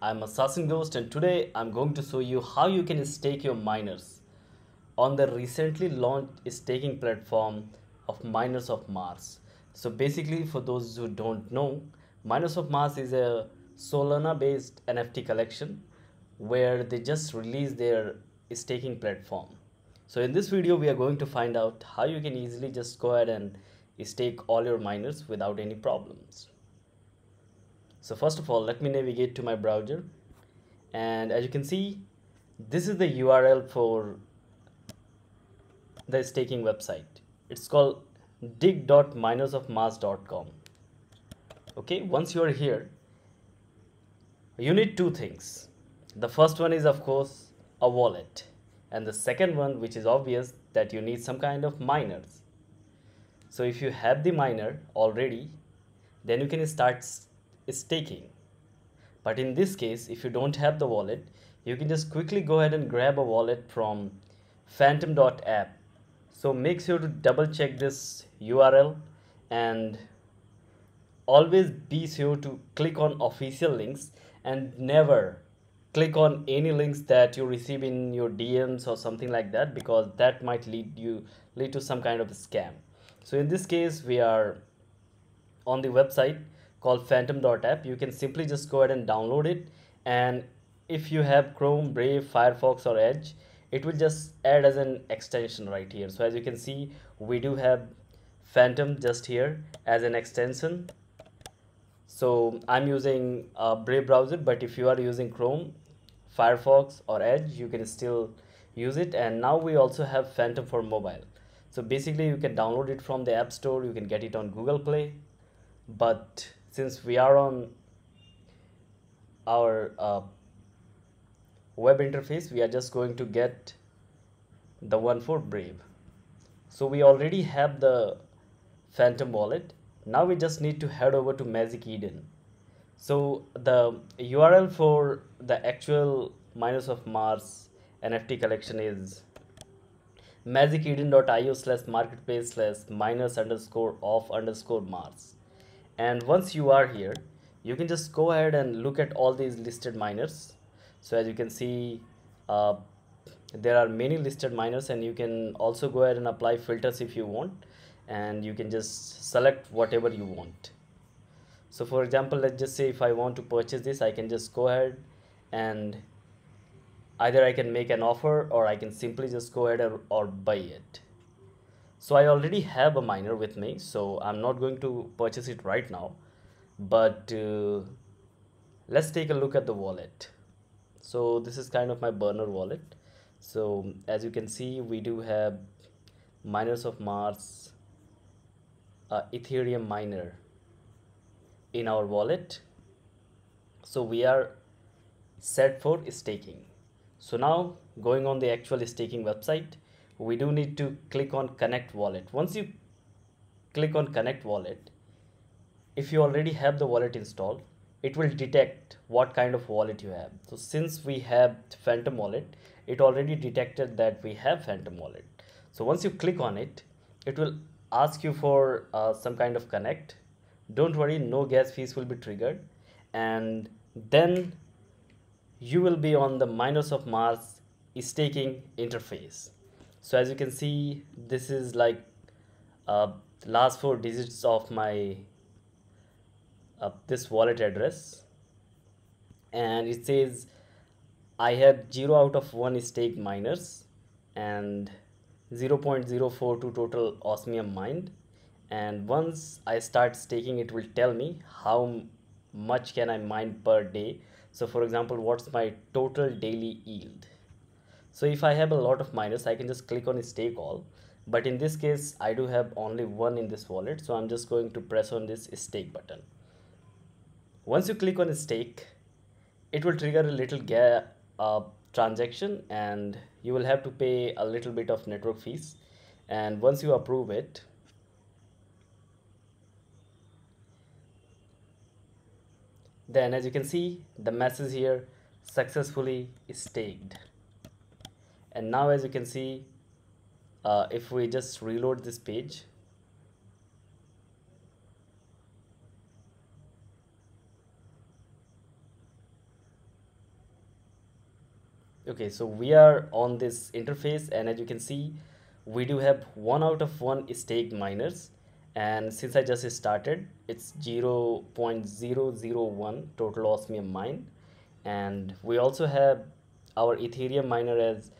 I'm Assassin Ghost and today I'm going to show you how you can stake your miners on the recently launched staking platform of Miners of Mars. So basically for those who don't know, Miners of Mars is a Solana based NFT collection where they just released their staking platform. So in this video we are going to find out how you can easily just go ahead and stake all your miners without any problems. So first of all, let me navigate to my browser. And as you can see, this is the URL for the staking website. It's called dig.minersofmars.com. Okay, once you are here, you need two things. The first one is, of course, a wallet. And the second one, which is obvious, that you need some kind of miners. So if you have the miner already, then you can start staking. But in this case, if you don't have the wallet, you can just quickly go ahead and grab a wallet from phantom.app. So make sure to double check this URL and always be sure to click on official links and never click on any links that you receive in your DMs or something like that because that might lead you lead to some kind of scam. So in this case, we are on the website called phantom.app you can simply just go ahead and download it. And if you have chrome brave firefox or edge it will just add as an extension right here. So as you can see we do have phantom just here as an extension. So i'm using a brave browser but if you are using chrome firefox or edge you can still use it. And now we also have phantom for mobile. So basically you can download it from the app store. You can get it on google play. But since we are on our uh, web interface we are just going to get the one for brave. So we already have the phantom wallet. Now we just need to head over to magic eden. So the url for the actual miners of mars nft collection is magiceden.io slash marketplace slash miners underscore of underscore mars and once you are here you can just go ahead and look at all these listed miners. So as you can see uh, there are many listed miners and you can also go ahead and apply filters if you want. And you can just select whatever you want. So for example let's just say if I want to purchase this I can just go ahead and either I can make an offer or I can simply just go ahead or, or buy it so I already have a miner with me so I'm not going to purchase it right now. But uh, let's take a look at the wallet. So this is kind of my burner wallet. So as you can see we do have miners of Mars uh, Ethereum miner in our wallet. So we are set for staking. So now going on the actual staking website we do need to click on connect wallet. Once you click on connect wallet if you already have the wallet installed it will detect what kind of wallet you have. So since we have phantom wallet it already detected that we have phantom wallet. So once you click on it it will ask you for uh, some kind of connect. Don't worry no gas fees will be triggered. And then you will be on the miners of mars staking interface so as you can see this is like uh, last four digits of my uh, this wallet address. And it says I have 0 out of 1 stake miners and 0.042 total osmium mined. And once I start staking it will tell me how much can I mine per day. So for example what's my total daily yield so if I have a lot of miners I can just click on stake all but in this case I do have only one in this wallet. So I'm just going to press on this stake button. Once you click on stake it will trigger a little gap uh, transaction and you will have to pay a little bit of network fees. And once you approve it then as you can see the message here successfully staked and now as you can see uh, if we just reload this page okay so we are on this interface. And as you can see we do have one out of one staked miners. And since I just started it's 0 0.001 total osmium mine. And we also have our ethereum miner as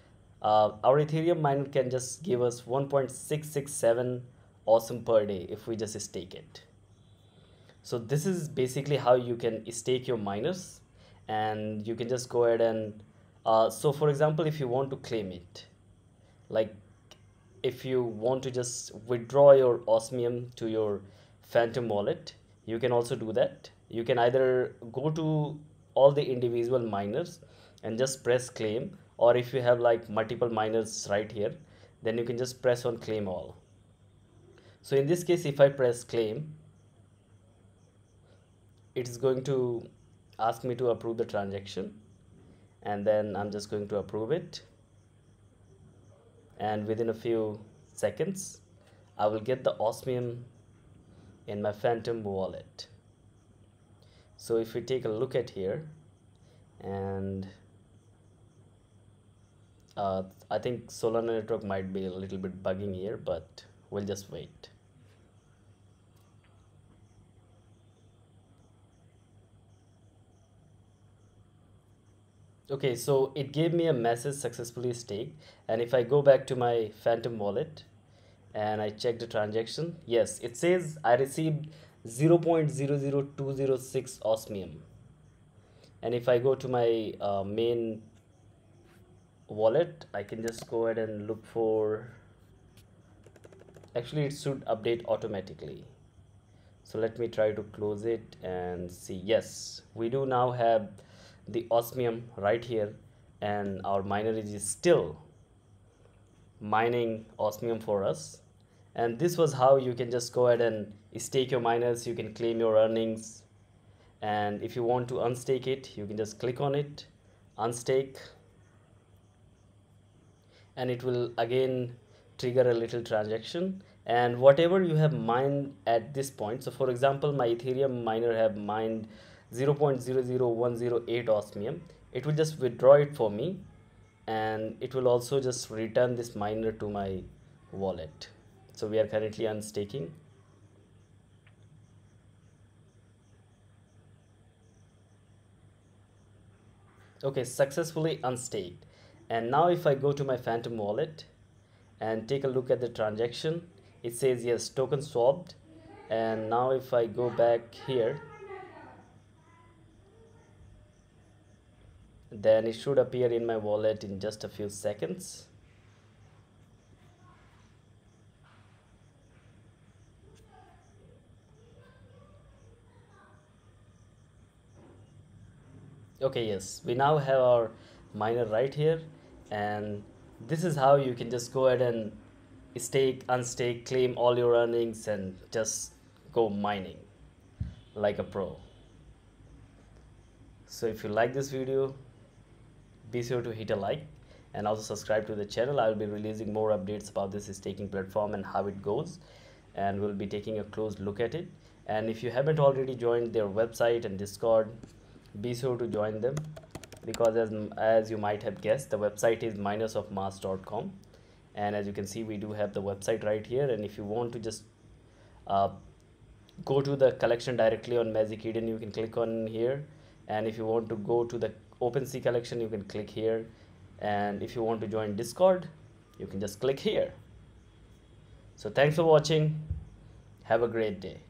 uh, our ethereum miner can just give us 1.667 awesome per day if we just stake it. So this is basically how you can stake your miners and you can just go ahead and uh, so for example if you want to claim it like if you want to just withdraw your osmium to your phantom wallet you can also do that. You can either go to all the individual miners and just press claim or if you have like multiple miners right here then you can just press on claim all. So in this case if I press claim it's going to ask me to approve the transaction. And then I'm just going to approve it. And within a few seconds I will get the osmium in my phantom wallet. So if we take a look at here and uh, I think Solana network might be a little bit bugging here but we'll just wait. Okay so it gave me a message successfully staked and if I go back to my phantom wallet and I check the transaction yes it says I received 0 0.00206 osmium. And if I go to my uh, main wallet I can just go ahead and look for actually it should update automatically. So let me try to close it and see. Yes we do now have the osmium right here and our miner is still mining osmium for us. And this was how you can just go ahead and stake your miners you can claim your earnings. And if you want to unstake it you can just click on it unstake and it will again trigger a little transaction. And whatever you have mined at this point so for example my ethereum miner have mined 0.00108 osmium. It will just withdraw it for me and it will also just return this miner to my wallet. So we are currently unstaking. Okay successfully unstaked and now if I go to my phantom wallet and take a look at the transaction it says yes token swapped. And now if I go back here then it should appear in my wallet in just a few seconds. Okay yes we now have our miner right here. And this is how you can just go ahead and stake unstake claim all your earnings and just go mining like a pro. So if you like this video be sure to hit a like and also subscribe to the channel. I will be releasing more updates about this staking platform and how it goes. And we'll be taking a close look at it. And if you haven't already joined their website and discord be sure to join them because as, as you might have guessed the website is minersofmars.com and as you can see we do have the website right here. And if you want to just uh, go to the collection directly on magic eden you can click on here. And if you want to go to the OpenSea collection you can click here. And if you want to join Discord you can just click here. So thanks for watching. Have a great day